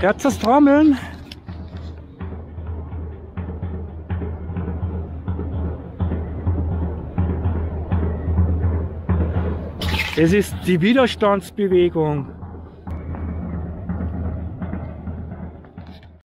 Jetzt das Trommeln? Es ist die Widerstandsbewegung.